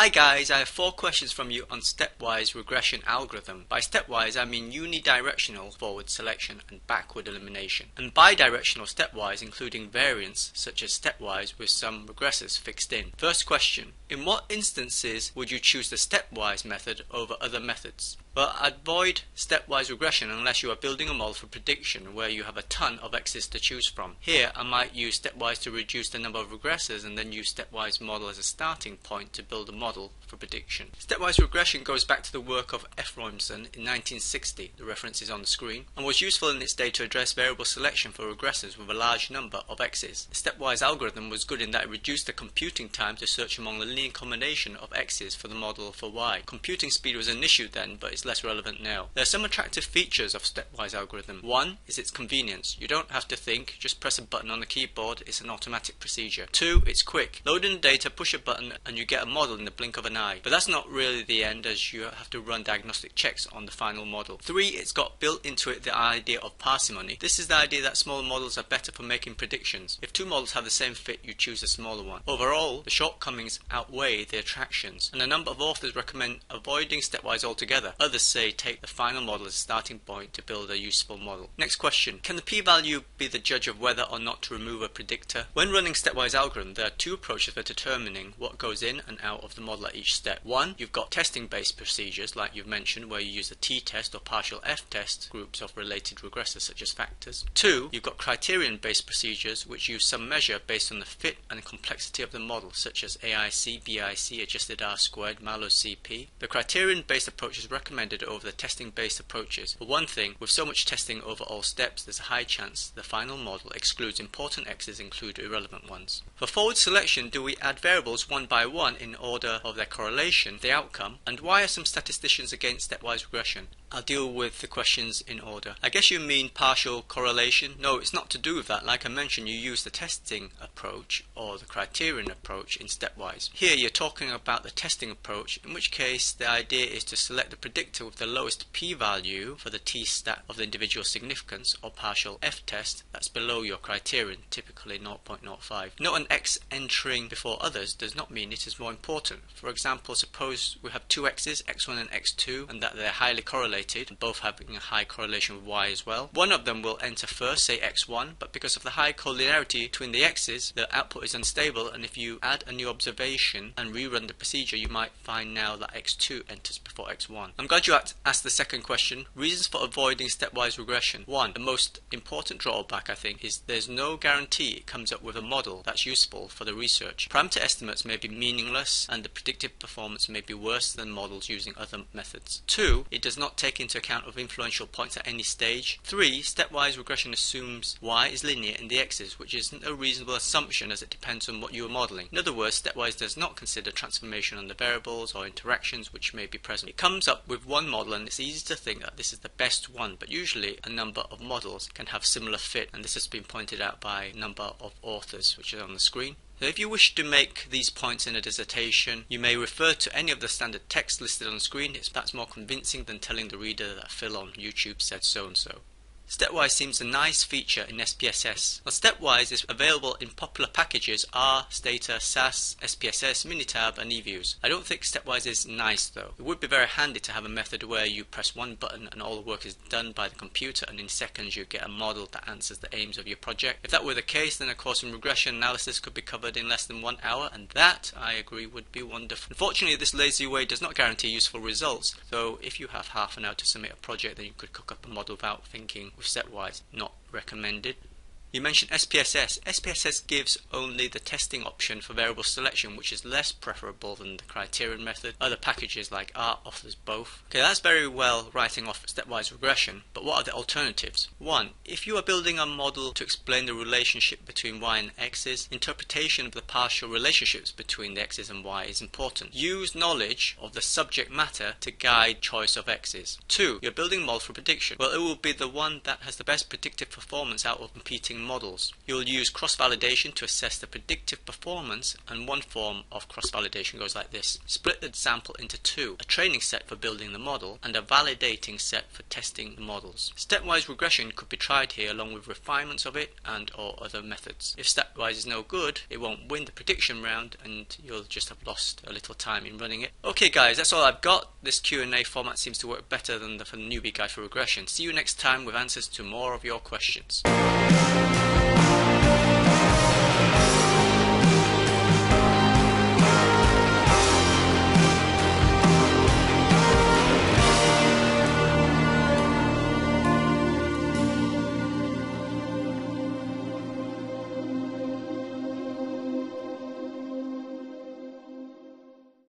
Hi guys, I have four questions from you on stepwise regression algorithm. By stepwise I mean unidirectional forward selection and backward elimination, and bidirectional stepwise including variants such as stepwise with some regressors fixed in. First question, in what instances would you choose the stepwise method over other methods? Well, avoid stepwise regression unless you are building a model for prediction where you have a ton of x's to choose from. Here I might use stepwise to reduce the number of regressors and then use stepwise model as a starting point to build a model for prediction. Stepwise regression goes back to the work of F. Efroymson in 1960, the reference is on the screen, and was useful in its day to address variable selection for regressors with a large number of x's. The stepwise algorithm was good in that it reduced the computing time to search among the linear combination of x's for the model for y. Computing speed was an issue then, but it's less relevant now. There are some attractive features of stepwise algorithm. One is its convenience. You don't have to think, just press a button on the keyboard, it's an automatic procedure. Two, it's quick. Load in the data, push a button, and you get a model in the blink of an eye. But that's not really the end as you have to run diagnostic checks on the final model. Three, it's got built into it the idea of parsimony. This is the idea that smaller models are better for making predictions. If two models have the same fit, you choose a smaller one. Overall, the shortcomings outweigh the attractions, and a number of authors recommend avoiding stepwise altogether. Others say take the final model as a starting point to build a useful model. Next question. Can the p-value be the judge of whether or not to remove a predictor? When running stepwise algorithm, there are two approaches for determining what goes in and out of the model at each step. One, you've got testing-based procedures like you've mentioned where you use a t-test or partial f-test groups of related regressors such as factors. Two, you've got criterion-based procedures which use some measure based on the fit and complexity of the model such as AIC, BIC, adjusted R squared, Mallows CP. The criterion-based approach is recommended recommended over the testing-based approaches. For one thing, with so much testing over all steps, there's a high chance the final model excludes important x's include irrelevant ones. For forward selection, do we add variables one by one in order of their correlation, the outcome, and why are some statisticians against stepwise regression? I'll deal with the questions in order. I guess you mean partial correlation? No, it's not to do with that. Like I mentioned, you use the testing approach or the criterion approach in stepwise. Here you're talking about the testing approach, in which case the idea is to select the predictor with the lowest p-value for the t-stat of the individual significance or partial f-test that's below your criterion, typically 0.05. Note an x entering before others does not mean it is more important. For example, suppose we have two x's, x1 and x2, and that they're highly correlated both having a high correlation with y as well. One of them will enter first, say x1, but because of the high collinearity between the x's, the output is unstable, and if you add a new observation and rerun the procedure, you might find now that x2 enters before x1. I'm glad you asked the second question. Reasons for avoiding stepwise regression. One, the most important drawback, I think, is there's no guarantee it comes up with a model that's useful for the research. Parameter estimates may be meaningless, and the predictive performance may be worse than models using other methods. Two, it does not take take into account of influential points at any stage. 3. Stepwise regression assumes y is linear in the x's, which isn't a reasonable assumption as it depends on what you are modelling. In other words, stepwise does not consider transformation on the variables or interactions which may be present. It comes up with one model and it's easy to think that this is the best one, but usually a number of models can have similar fit and this has been pointed out by a number of authors which is on the screen. So if you wish to make these points in a dissertation, you may refer to any of the standard text listed on screen. It's, that's more convincing than telling the reader that Phil on YouTube said so and so. Stepwise seems a nice feature in SPSS. Now, Stepwise is available in popular packages R, Stata, SAS, SPSS, Minitab and eViews. I don't think Stepwise is nice though. It would be very handy to have a method where you press one button and all the work is done by the computer and in seconds you get a model that answers the aims of your project. If that were the case then of course in regression analysis could be covered in less than one hour and that, I agree, would be wonderful. Unfortunately this lazy way does not guarantee useful results, so if you have half an hour to submit a project then you could cook up a model without thinking with stepwise not recommended you mentioned SPSS. SPSS gives only the testing option for variable selection, which is less preferable than the criterion method. Other packages like R offers both. Okay, that's very well writing off stepwise regression, but what are the alternatives? One, if you are building a model to explain the relationship between y and x's, interpretation of the partial relationships between the x's and y is important. Use knowledge of the subject matter to guide choice of x's. Two, you're building model for prediction. Well, it will be the one that has the best predictive performance out of competing models. You'll use cross-validation to assess the predictive performance and one form of cross-validation goes like this. Split the sample into two, a training set for building the model and a validating set for testing the models. Stepwise regression could be tried here along with refinements of it and or other methods. If stepwise is no good, it won't win the prediction round and you'll just have lost a little time in running it. Okay guys, that's all I've got. This Q&A format seems to work better than the, newbie guide for regression. See you next time with answers to more of your questions.